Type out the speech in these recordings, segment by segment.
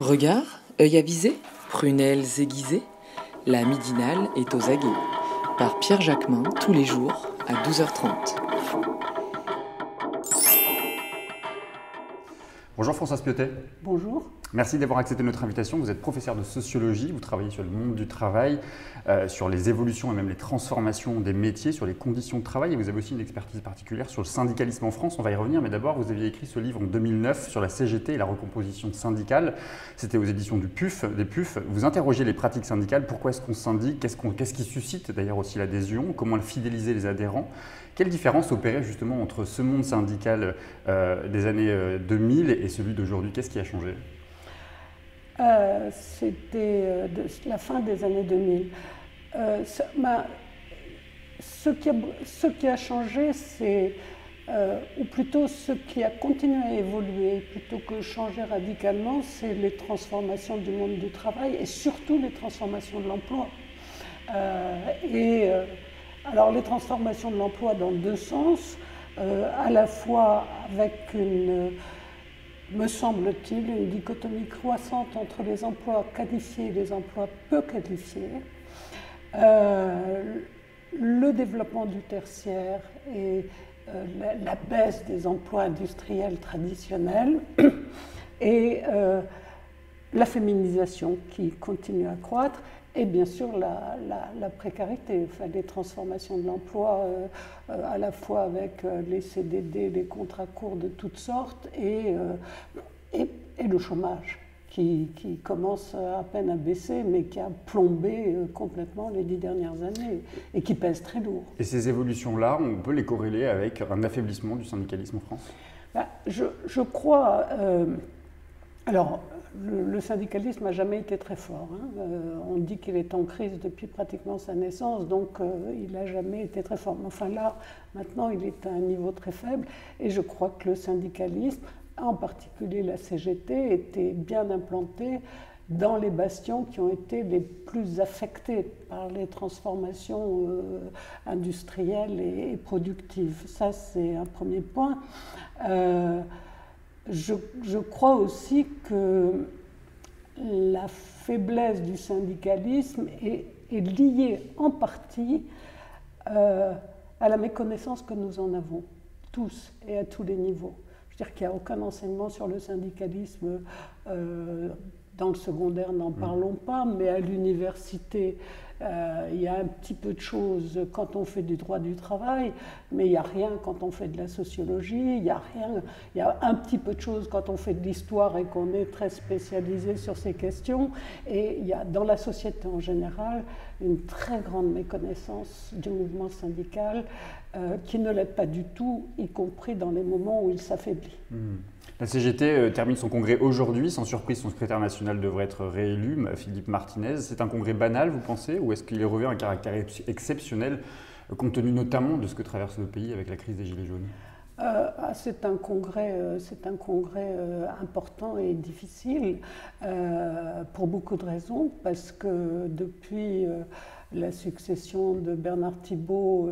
Regard, œil avisé, prunelles aiguisées, la midinale est aux aguets. Par Pierre Jacquemin, tous les jours à 12h30. Bonjour François Piotet. Bonjour. Merci d'avoir accepté notre invitation. Vous êtes professeur de sociologie, vous travaillez sur le monde du travail, euh, sur les évolutions et même les transformations des métiers, sur les conditions de travail et vous avez aussi une expertise particulière sur le syndicalisme en France. On va y revenir, mais d'abord, vous aviez écrit ce livre en 2009 sur la CGT et la recomposition syndicale. C'était aux éditions du PUF, des PUF. Vous interrogez les pratiques syndicales, pourquoi est-ce qu'on syndique, qu'est-ce, qui suscite d'ailleurs aussi l'adhésion, comment fidéliser les adhérents? Quelle différence opérait justement entre ce monde syndical euh, des années 2000 euh, et celui d'aujourd'hui? Qu'est-ce qui a changé? Euh, c'était euh, la fin des années 2000. Euh, ce, qui a, ce, qui a, changé, c'est, ou plutôt ce qui a continué à évoluer, plutôt que changer radicalement, c'est les transformations du monde du travail et surtout les transformations de l'emploi. et alors les transformations de l'emploi dans deux sens, à la fois avec une me semble-t-il, une dichotomie croissante entre les emplois qualifiés et les emplois peu qualifiés, euh, le développement du tertiaire et euh, la, baisse des emplois industriels traditionnels et euh, la féminisation qui continue à croître et bien sûr la, précarité, enfin, les transformations de l'emploi euh, euh, à la fois avec euh, les CDD, les contrats courts de toutes sortes et, et, le chômage. Qui, qui, commence à peine à baisser, mais qui a plombé complètement les dix dernières années et qui pèse très lourd. Et ces évolutions-là, on peut les corréler avec un affaiblissement du syndicalisme en France? Bah, je, je, crois. alors, le, syndicalisme n'a jamais été très fort. Hein. Euh, on dit qu'il est en crise depuis pratiquement sa naissance, donc euh, il n'a jamais été très fort. Mais enfin là, maintenant, il est à un niveau très faible, et je crois que le syndicalisme, en particulier la CGT, était bien implanté dans les bastions qui ont été les plus affectés par les transformations euh, industrielles et, productives. Ça, c'est un premier point je, crois aussi que la faiblesse du syndicalisme est, liée en partie euh, à la méconnaissance que nous en avons, tous et à tous les niveaux. Je veux dire qu'il n'y a aucun enseignement sur le syndicalisme euh, dans le secondaire, n'en mmh. parlons pas, mais à l'université, il y a un petit peu de choses quand on fait du droit du travail, mais il n'y a rien quand on fait de la sociologie, il y a rien, il y a un petit peu de choses quand on fait de l'histoire et qu'on est très spécialisé sur ces questions, et il y a dans la société en général une très grande méconnaissance du mouvement syndical euh, qui ne l'aide pas du tout, y compris dans les moments où il s'affaiblit. Mmh. La CGT euh, termine son congrès aujourd'hui. Sans surprise, son secrétaire national devrait être réélu, Philippe Martinez. C'est un congrès banal, vous pensez, ou est-ce qu'il revêt un caractère exceptionnel, euh, compte tenu notamment de ce que traverse le pays avec la crise des Gilets jaunes? Euh, ah, c'est un congrès, c'est un congrès important et difficile pour beaucoup de raisons, parce que depuis la succession de Bernard Thibault,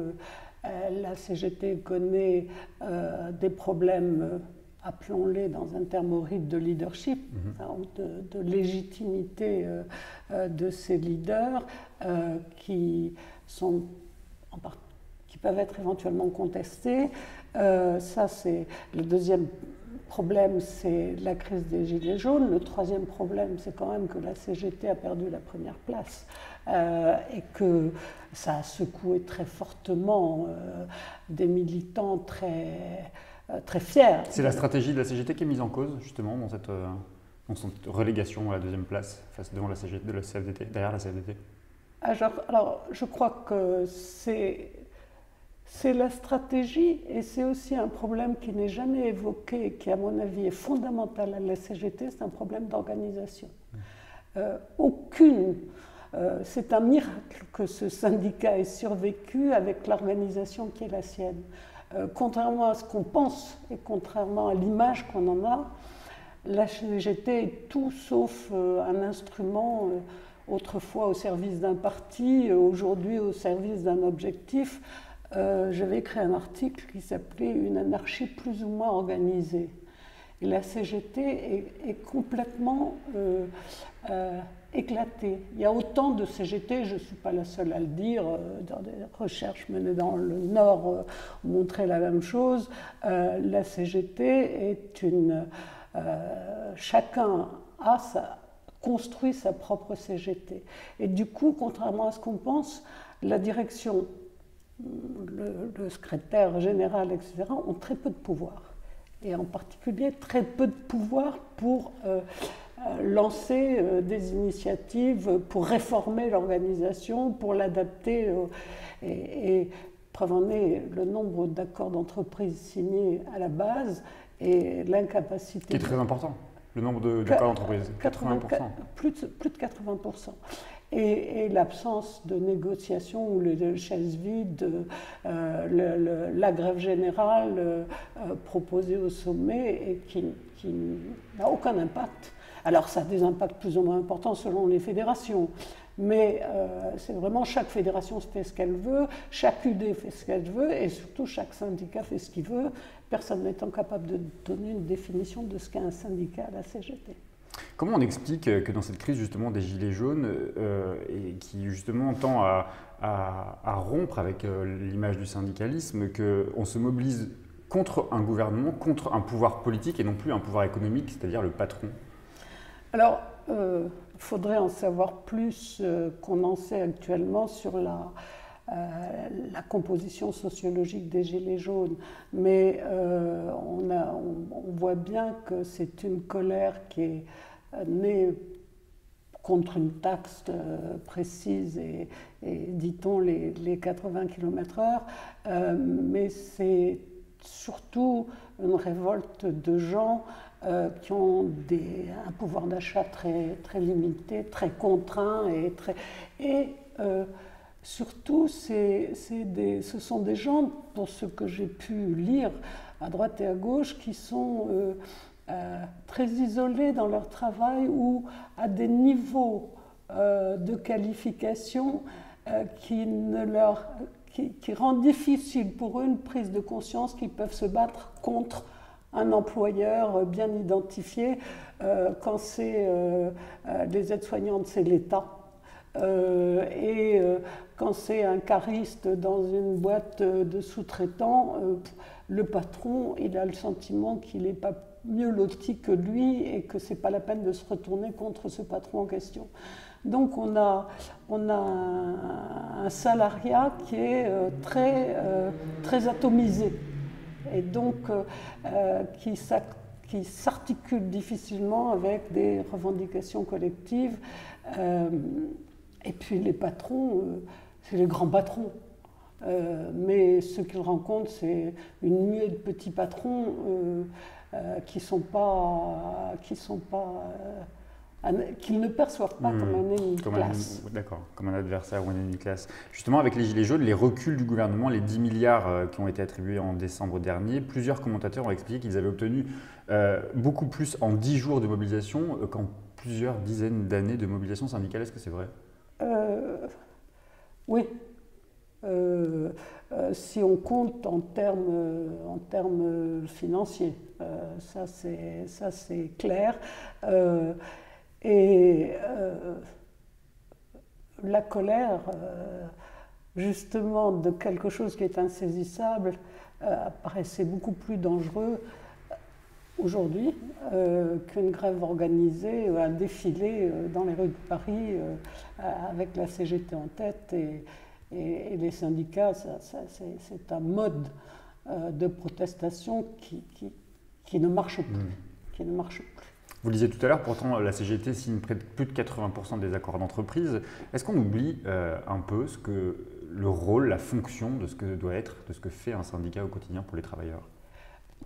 la CGT connaît des problèmes appelons-les dans un terme horrible de leadership, hein, de, légitimité euh, euh, de ces leaders euh, qui, sont, qui peuvent être éventuellement contestés. ça, c'est le deuxième problème, c'est la crise des Gilets jaunes. Le troisième problème, c'est quand même que la CGT a perdu la première place et que ça a secoué très fortement des militants très très fier. C'est la stratégie de la CGT qui est mise en cause, justement, dans cette, euh, relégation à la deuxième place, face devant la CGT, de la CFDT, derrière la CFDT ah, alors, je crois que c'est. C'est la stratégie et c'est aussi un problème qui n'est jamais évoqué et qui, à mon avis, est fondamental à la CGT, c'est un problème d'organisation. Euh, aucune. c'est un miracle que ce syndicat ait survécu avec l'organisation qui est la sienne. Euh, contrairement à ce qu'on pense et contrairement à l'image qu'on en a, la CGT est tout sauf euh, un instrument euh, autrefois au service d'un parti, aujourd'hui au service d'un objectif. J'avais écrit un article qui s'appelait Une anarchie plus ou moins organisée. Et la CGT est, complètement euh, euh, éclatée. Il y a autant de CGT, je ne suis pas la seule à le dire, dans des recherches menées dans le Nord ont montré la même chose. la CGT est une... chacun a construit sa propre CGT. Et du coup, contrairement à ce qu'on pense, la direction, le, secrétaire général, etc., ont très peu de pouvoir. Et en particulier, très peu de pouvoir pour euh, euh, lancer euh, des initiatives, pour réformer l'organisation, pour l'adapter. et, et preuve en est le nombre d'accords d'entreprise signés à la base et l'incapacité. Qui est très important le nombre d'accords d'entreprise 80%. Plus de, plus de 80% et, l'absence de négociations ou les chaises vides, euh, la grève générale euh, proposée au sommet et qui, n'a aucun impact. Alors ça a des impacts plus ou moins importants selon les fédérations, mais euh, c'est vraiment chaque fédération fait ce qu'elle veut, chaque UD fait ce qu'elle veut et surtout chaque syndicat fait ce qu'il veut, personne n'étant capable de donner une définition de ce qu'est un syndicat à la CGT. Comment on explique que dans cette crise justement des gilets jaunes, euh, et qui justement tend à, rompre avec euh, l'image du syndicalisme, qu'on se mobilise contre un gouvernement, contre un pouvoir politique et non plus un pouvoir économique, c'est-à-dire le patron? Alors, il euh, faudrait en savoir plus qu'on en sait actuellement sur la, la composition sociologique des Gilets jaunes, mais on, on, voit bien que c'est une colère qui est née contre une taxe euh, précise et, dit-on, les, 80 km/h, euh, mais c'est surtout une révolte de gens euh, qui ont un pouvoir d'achat très, très limité, très contraint et très. Et surtout, c'est, des, ce sont des gens, pour ce que j'ai pu lire à droite et à gauche, qui sont euh, très isolés dans leur travail ou à des niveaux euh, de qualification euh, qui, ne leur, qui, rendent difficile pour eux une prise de conscience qu'ils peuvent se battre contre un employeur bien identifié. quand c'est les aides-soignantes, c'est l'État. et quand c'est un cariste dans une boîte de sous-traitants, le patron, il a le sentiment qu'il n'est pas mieux loti que lui et que c'est pas la peine de se retourner contre ce patron en question. Donc on a, un, salariat qui est euh, euh, très atomisé et donc euh, qui s'articule difficilement avec des revendications collectives. et puis les patrons, c'est les grands patrons. mais ce qu'ils rencontrent, c'est une nuée de petits patrons euh, qui sont pas, qui sont pas, euh, qu'ils ne perçoivent pas comme un ennemi de classe. D'accord, comme un adversaire ou un ennemi de classe. Justement, avec les Gilets jaunes, les reculs du gouvernement, les 10 milliards euh, qui ont été attribués en décembre dernier, plusieurs commentateurs ont expliqué qu'ils avaient obtenu beaucoup plus en 10 jours de mobilisation qu'en plusieurs dizaines d'années de mobilisation syndicale. Est-ce que c'est vrai? Oui, euh, euh, si on compte en termes, en termes financiers. Euh, ça, c'est clair. Et la colère, justement, de quelque chose qui est insaisissable, paraissait beaucoup plus dangereux aujourd'hui qu'une grève organisée, un défilé dans les rues de Paris avec la CGT en tête et, et, les syndicats, c'est un mode euh, de protestation qui, qui, ne marche plus. Hmm. Qui ne marche plus. Vous le disiez tout à l'heure, pourtant la CGT signe près de plus de 80% des accords d'entreprise. Est-ce qu'on oublie euh, un peu ce que le rôle, la fonction de ce que doit être, de ce que fait un syndicat au quotidien pour les travailleurs?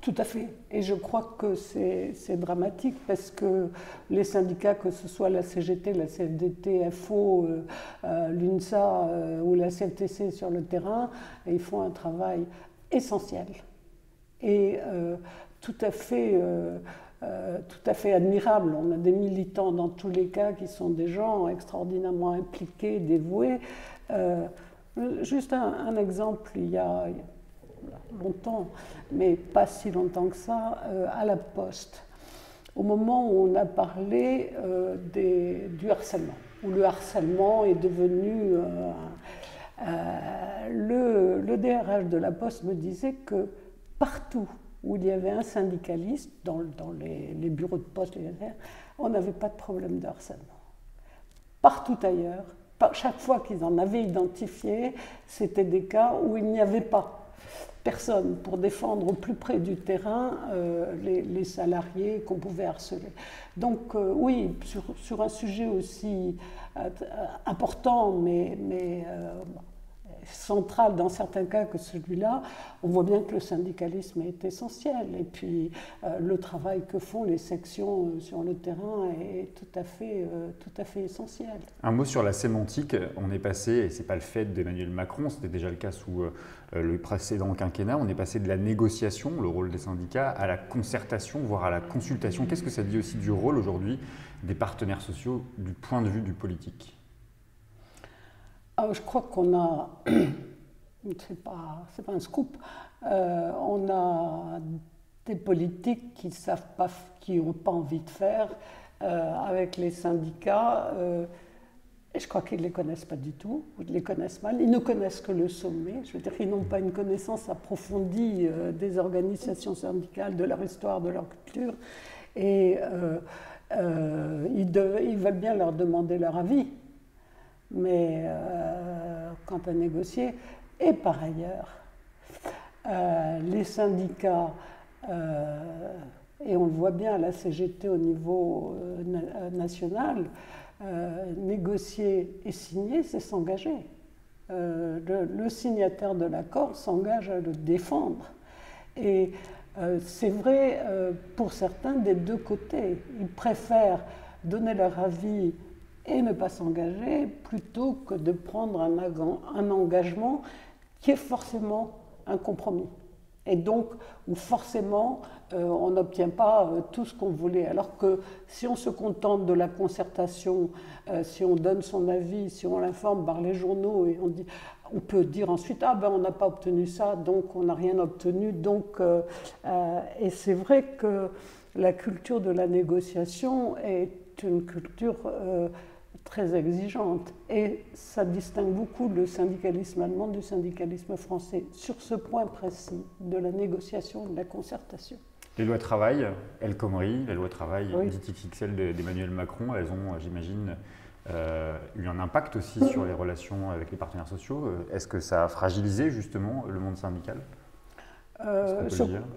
Tout à fait. Et je crois que c'est dramatique parce que les syndicats, que ce soit la CGT, la CFDT, FO, euh, euh, l'UNSA ou la CFTC sur le terrain, ils font un travail essentiel et tout à fait. Tout à fait admirable. On a des militants dans tous les cas qui sont des gens extraordinairement impliqués, dévoués. juste un, exemple, il y a, longtemps, mais pas si longtemps que ça, à la Poste, au moment où on a parlé des, du harcèlement, où le harcèlement est devenu... le DRH de la Poste me disait que partout où il y avait un syndicaliste, dans, les, bureaux de poste, on n'avait pas de problème de harcèlement. Partout ailleurs, chaque fois qu'ils en avaient identifié, c'était des cas où il n'y avait pas personne pour défendre au plus près du terrain euh, les, salariés qu'on pouvait harceler. Donc euh, oui, sur, un sujet aussi euh, important, mais, mais centrale dans certains cas que celui-là, on voit bien que le syndicalisme est essentiel. Et puis euh, le travail que font les sections euh, sur le terrain est tout à fait, euh, tout à fait essentiel. Un mot sur la sémantique. On est passé, et ce n'est pas le fait d'Emmanuel Macron, c'était déjà le cas sous le précédent quinquennat, on est passé de la négociation, le rôle des syndicats, à la concertation, voire à la consultation. Qu'est-ce que ça dit aussi du rôle aujourd'hui des partenaires sociaux du point de vue du politique? Je crois qu'on a, c'est pas, un scoop, euh, on a des politiques qui savent pas, qui n'ont pas envie de faire euh, avec les syndicats. Euh, et je crois qu'ils ne les connaissent pas du tout, ou ils les connaissent mal. Ils ne connaissent que le sommet. Je veux dire, ils n'ont pas une connaissance approfondie des organisations syndicales, de leur histoire, de leur culture. Et ils, veulent bien leur demander leur avis mais euh, quant à négocier. Et par ailleurs, euh, les syndicats, euh, et on le voit bien à la CGT au niveau national, négocier et signer, c'est s'engager. Le, signataire de l'accord s'engage à le défendre. Et c'est vrai pour certains des deux côtés. Ils préfèrent donner leur avis et ne pas s'engager plutôt que de prendre un, engagement qui est forcément un compromis. Et donc, où forcément, euh, on n'obtient pas euh, tout ce qu'on voulait. Alors que si on se contente de la concertation, euh, si on donne son avis, si on l'informe par les journaux, et on, dit, on peut dire ensuite, ah ben on n'a pas obtenu ça, donc on n'a rien obtenu. Donc, et c'est vrai que la culture de la négociation est une culture très exigeante. Et ça distingue beaucoup le syndicalisme allemand du syndicalisme français sur ce point précis de la négociation, de la concertation. Les lois travail, El Khomri, les lois travail oui. XXL d'Emmanuel Macron, elles ont, j'imagine, euh, eu un impact aussi sur les relations avec les partenaires sociaux. Euh, est-ce que ça a fragilisé justement le monde syndical? Euh,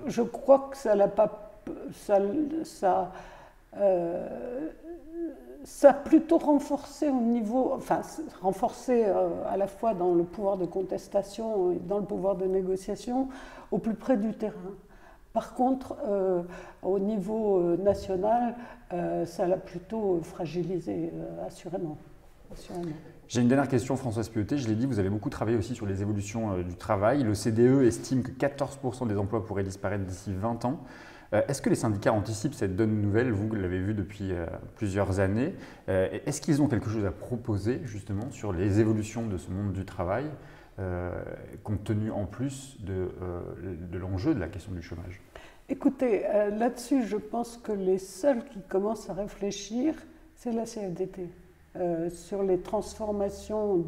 je, crois que ça l'a pas. Ça, ça ça a plutôt renforcé au niveau, enfin renforcé euh, à la fois dans le pouvoir de contestation et dans le pouvoir de négociation au plus près du terrain. Par contre, euh, au niveau euh, national, ça l'a plutôt fragilisé, assurément. J'ai une dernière question, Françoise Piotet. Je l'ai dit, vous avez beaucoup travaillé aussi sur les évolutions du travail. Le CDE estime que 14% des emplois pourraient disparaître d'ici 20 ans. Euh, est-ce que les syndicats anticipent cette donne nouvelle Vous, l'avez vu depuis euh, plusieurs années. Euh, est-ce qu'ils ont quelque chose à proposer justement sur les évolutions de ce monde du travail, compte tenu en plus de, de l'enjeu de la question du chômage? Écoutez, là-dessus, je pense que les seuls qui commencent à réfléchir, c'est la CFDT. sur les transformations,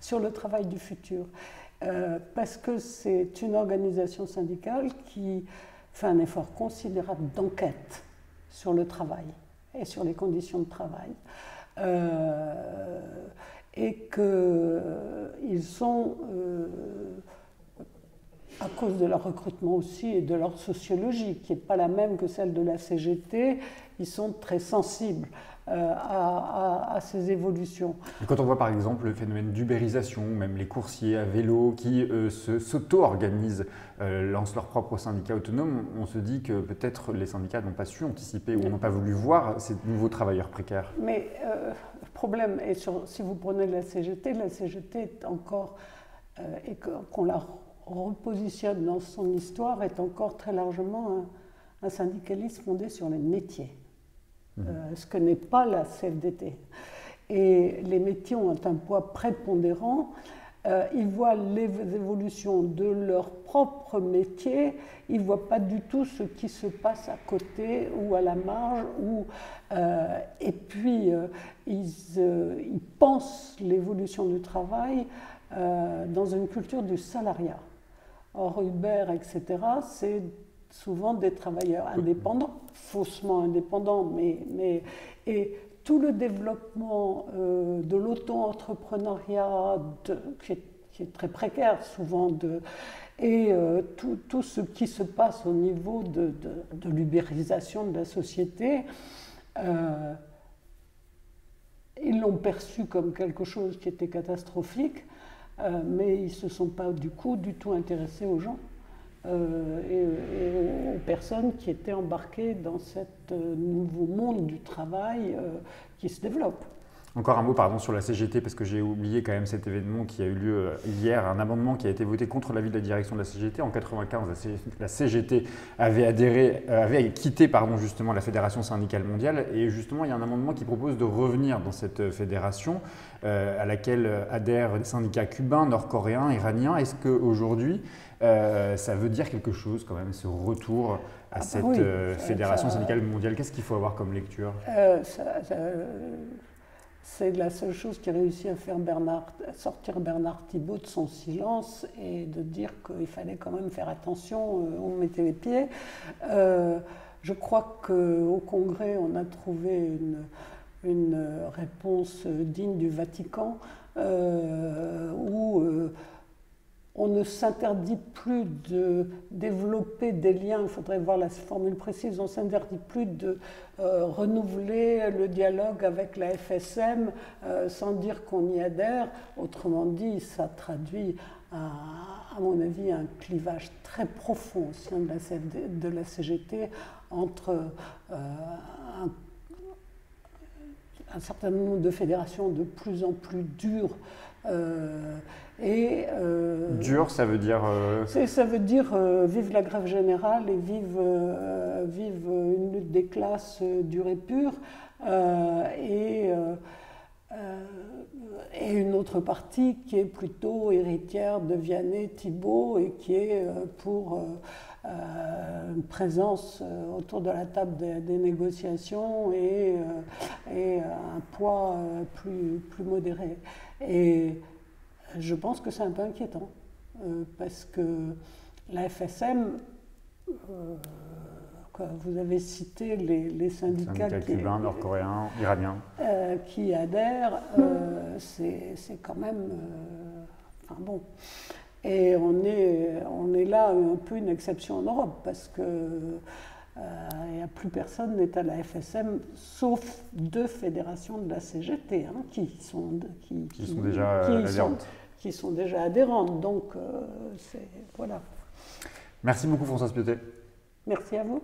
sur le travail du futur. parce que c'est une organisation syndicale qui fait un effort considérable d'enquête sur le travail et sur les conditions de travail. Euh, et qu'ils euh, sont, euh, à cause de leur recrutement aussi et de leur sociologie, qui n'est pas la même que celle de la CGT, ils sont très sensibles euh, à, ces évolutions. quand on voit par exemple le phénomène d'ubérisation, même les coursiers à vélo qui s'auto-organisent, euh, lancent leur propre syndicat autonome, on se dit que peut-être les syndicats n'ont pas su anticiper ou n'ont pas voulu voir ces nouveaux travailleurs précaires. Mais euh, le problème est sur, si vous prenez la CGT, la CGT est encore, et qu'on la repositionne dans son histoire, est encore très largement un syndicalisme fondé sur les métiers. Euh, ce que n'est pas la CFDT. Et les métiers ont un poids prépondérant ils voient les évolutions de leur propre métier, ils ne voient pas du tout ce qui se passe à côté ou à la marge, ou, et puis ils, ils, pensent l'évolution du travail dans une culture du salariat. Or, Uber, etc., c'est souvent des travailleurs indépendants, faussement indépendants, mais, mais et tout le développement euh, de l'auto-entrepreneuriat qui, qui, est très précaire souvent, de, et euh, tout, tout, ce qui se passe au niveau de, de, l'ubérisation de la société, euh, ils l'ont perçu comme quelque chose qui était catastrophique, mais ils ne se sont pas du coup du tout intéressés aux gens. Euh, et, aux personnes qui étaient embarquées dans ce euh, nouveau monde du travail euh, qui se développe. Encore un mot pardon, sur la CGT, parce que j'ai oublié quand même cet événement qui a eu lieu hier, un amendement qui a été voté contre l'avis de la direction de la CGT. En 1995, la CGT avait, adhéré, avait quitté pardon, justement la Fédération syndicale mondiale, et justement il y a un amendement qui propose de revenir dans cette fédération à laquelle adhèrent des syndicats cubains, nord-coréens, iraniens. Est-ce qu'aujourd'hui, euh, ça veut dire quelque chose quand même, ce retour à ah bah cette euh, fédération syndicale mondiale? Qu'est-ce qu'il faut avoir comme lecture? Euh, C'est la seule chose qui a réussi à faire sortir Bernard Thibault de son silence et de dire qu'il fallait quand même faire attention où on mettait les pieds. je crois qu'au Congrès, on a trouvé une, réponse digne du Vatican on ne s'interdit plus de développer des liens, il faudrait voir la formule précise, on ne s'interdit plus de euh, renouveler le dialogue avec la FSM euh, sans dire qu'on y adhère. Autrement dit, ça traduit, à, mon avis, un clivage très profond au sein de la, CGT entre euh, un, certain nombre de fédérations de plus en plus dures et, euh, Dur, ça veut dire euh, Ça veut dire euh, vive la grève générale et vive, vive une lutte des classes dure et pure. et, et une autre partie qui est plutôt héritière de Vianney, Thibault et qui est pour une présence autour de la table des, négociations et, et, un poids plus, plus modéré. Et je pense que c'est un peu inquiétant, euh, parce que la FSM, euh, vous avez cité les, syndicats, cubains, nord-coréens, iraniens, euh, qui adhèrent, c'est quand même, enfin bon. Et on est, on est là un peu une exception en Europe, parce que n'y a plus personne n'est à la FSM, sauf deux fédérations de la CGT, hein, qui sont, qui, sont déjà adhérentes qui sont déjà adhérentes. Donc, euh, voilà. Merci beaucoup, Françoise Piotet. Merci à vous.